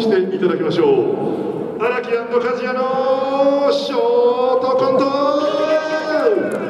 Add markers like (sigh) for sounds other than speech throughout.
していただきましょう。荒木和也のショートコント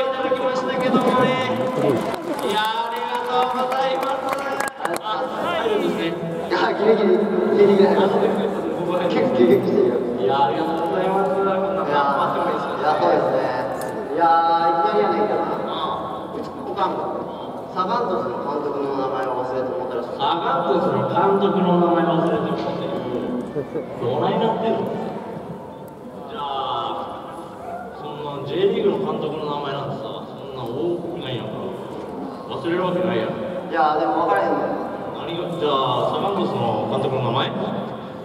いただきましたけどもねいやありがとうございますあ入るんですねいやギリギリギリギリ入ります結構ギリギリしてるよいやありがとうございますいや待ってもいいですいやそうですねいやいきなりやねんけどな。うちおかんサガン鳥栖の監督の名前を忘れて思ったらしい。サガン鳥栖の監督の名前忘れてもってどないなってるのじゃあそんな J リーグの監督の名前なんてさそんな多くないやんか。忘れるわけないやん。いやでも分からへんのよ何がじゃあサガン鳥栖の監督の名前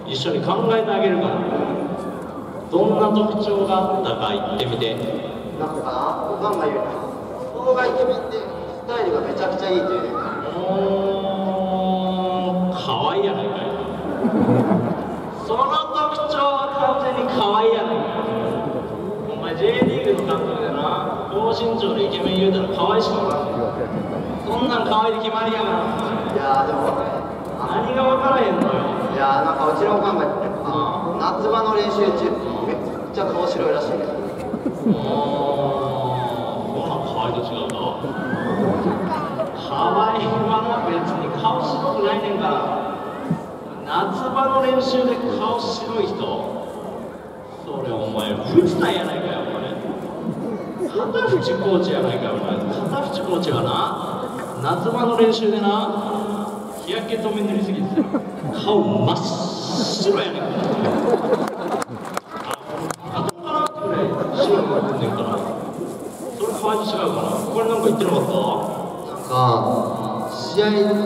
一緒に考えてあげるから。どんな特徴があったか言ってみて。なんかなおかんが言うに動画イケメンって。スタイルがめちゃくちゃいいっていう。かうーん可愛いやないかい。その特徴は完全に可愛いやないかい。お前 J リーグの監督でな高身長でイケメン言うたら可愛いしかおらんねんそんなん可愛いで決まりやがいやでも何が分からへんのよ。いやなんかうちのおかんあ夏場の練習中めっちゃ顔白いらしい。ねもうほな可愛いと違うか可愛いはな別に顔白くないねんから夏場の練習で顔白い人それお前藤田やないかよお前。片渕コーチやないかよお前。片渕コーチはな夏場の練習でな日焼け止め塗りすぎて顔真っ白やねん。からあ頭からってぐらい白くなってんねんから。それ可愛いと違うかな。これなんか言ってなかった？なんか試合の時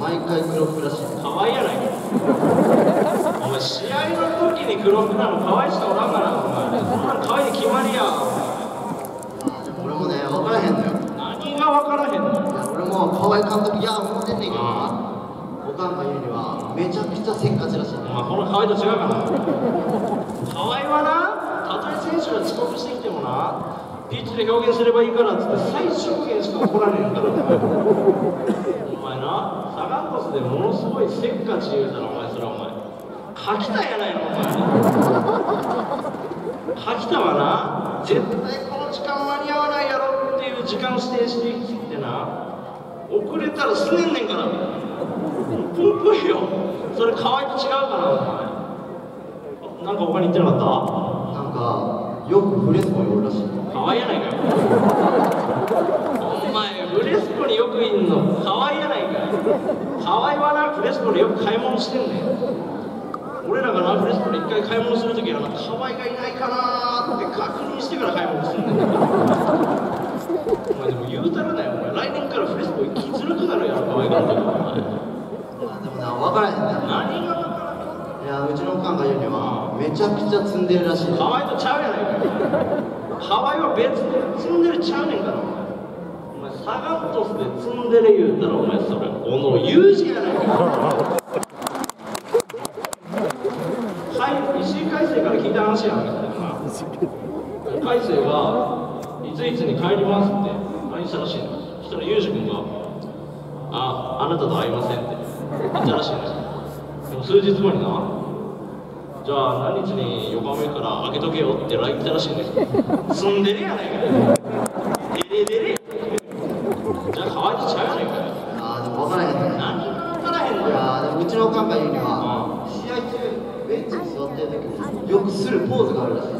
毎回黒服らしい。可愛いやないかお前試合の時に黒服なの可愛いしかおらんからお前。そんなん可愛いに決まりや。俺もね分からへんのよ。何が分からへんのいや俺も河合監督いや思ってんねんけどな。おかんが言うにはめちゃくちゃせっかちらしい。ねお前この可愛いと違うかな。可愛いはなたとえ選手が遅刻してきてもなピッチで表現すればいいからっつって最小限しか怒られへんからお前お前なサガン鳥栖でものすごいせっかち言うたらお前それお前柿田やないのお前柿田はな絶対この時間間に合わないやろっていう時間指定してきてな遅れたらすねんねんからプンプンよそれ可愛いと違うからお前なんか他に言ってなかっなんかよくフレスコにおるらしいた可愛いやないかよお前フレスコによくいんの可愛いやないかよ可愛いはなフレスコでよく買い物してんねん俺らがなフレスコで一回買い物するときはな可愛いがいないかなーって確認してから買い物するんだよ。お前でも言うたらだよお前。来年からフレスコ行きづらくなるやろ可愛いがるときお前あでもな分からへんね。何が分からんいやうちのおかんが言うにはめちゃくちゃ積んでるらしい。ねハワイとちゃうやないか。ハワイは別に積んでるちゃうねんからサガン鳥栖で積んでる言うたらお前それ小野裕二やないかはい石井海星から聞いた話やんか海星がいついつに帰りますって LINE したらしいのそしたら裕二君が「ああなたと会いません」って言ったらしいのでも数日後になじゃあ何日に横浜から開けとけよって LINE 来たらしいんです住んでるやないかデレデレちのおかんが言うには試合中ベンチに座ってる時によくするポーズがあるらしい。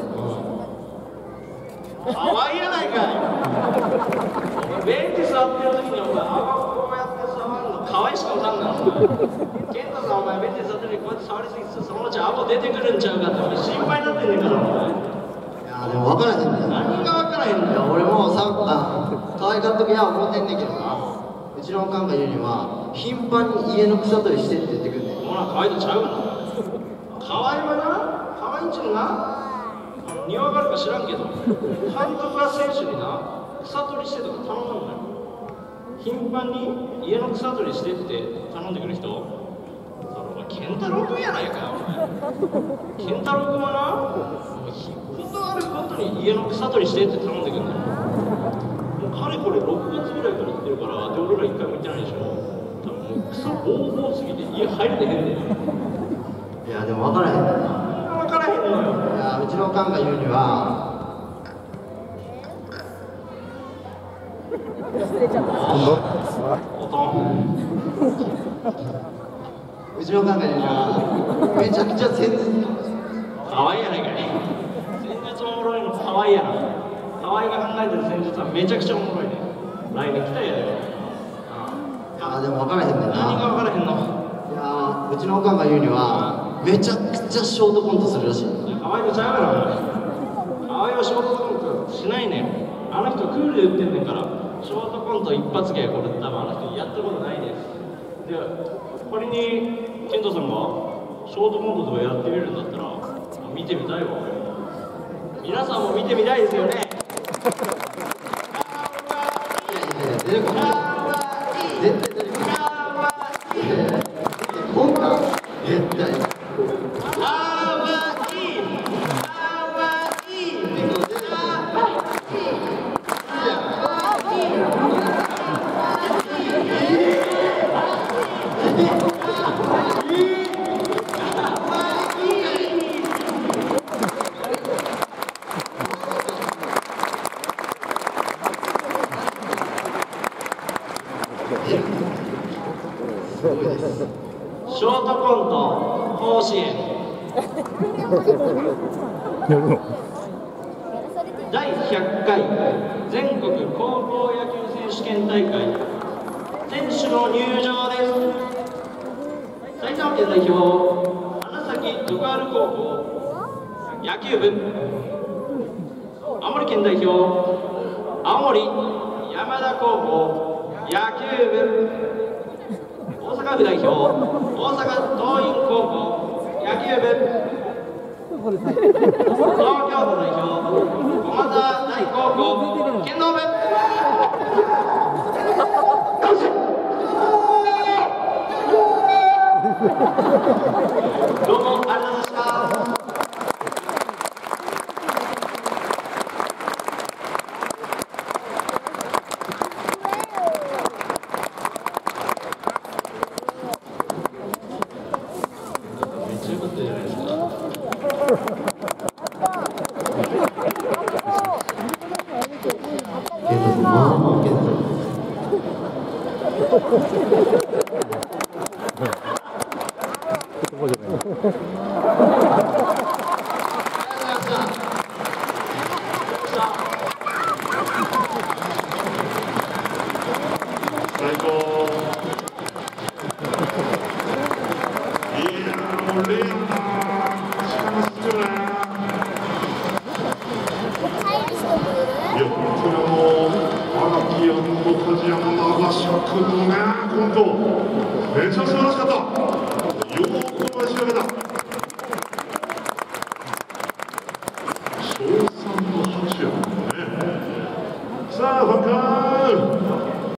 可愛いやないかい。ベンチ座ってる時にお前顎こうやって触るの可愛いしか分かんない。健太さんお前ベンチ座ってる時にこうやって触りすぎてそのうち顎出てくるんちゃうかってお前心配になってんねんからお前いやでも分からへんねん。何が分からへんのよ。俺もさあ可愛がっときや思ってんねんけどなうちのおかんが言うには頻繁に家の草取りしてって言ってくんねん。ほら可愛いとちゃうがな。可愛いはな。可愛いんちゅうな庭が？あるか知らんけど監督が選手にな草取りしてとか頼むんだよ頻繁に家の草取りしてって頼んでくる人？お前健太郎君やないかよ。お (laughs) 前健太郎君はなもうことあるごとに家の草取りしてって頼んでくるんだよかれこれ6月ぐらいから言ってるからで俺ら1回も行ってないでしょ。多分もう草ボーボーすぎて家入れてへんねん。いやでも分からへん。な分からへん。のよいやうちのおかんが言うにはおとん。うちのおかんが言うにはめちゃくちゃ先日可愛いやないかい。戦術おもろいの可愛いやな可愛いが考えてる戦術はめちゃくちゃおもろいね。来年来たやで。いやでも分からへんねん何がな分からへんの？いやうちのおかんが言うにはめちゃくちゃショートコントするらしい。可愛いのちゃうから可愛いはショートコントしないねん。あの人クールで言ってんねんからショートコント一発芸これ多分あの人やったことないですで仮に健太さんがショートコントとかやってみるんだったら見てみたいわ俺。皆さんも見てみたいですよねいやショートコント甲子園。第100回全国高校野球選手権大会。選手の入場です。埼玉県代表花咲徳栄高校。野球部。青森県代表青森山田高校。野球部大阪府代表大阪桐蔭高校野球部東京都代表駒沢大高校剣道部どうもありがとうございましためっちゃ良かったじゃないですかけどまあまあけど最高。いやーもうレアな力するねいや本当にあの荒木梶山長尺のねコントめちゃ素晴らしかった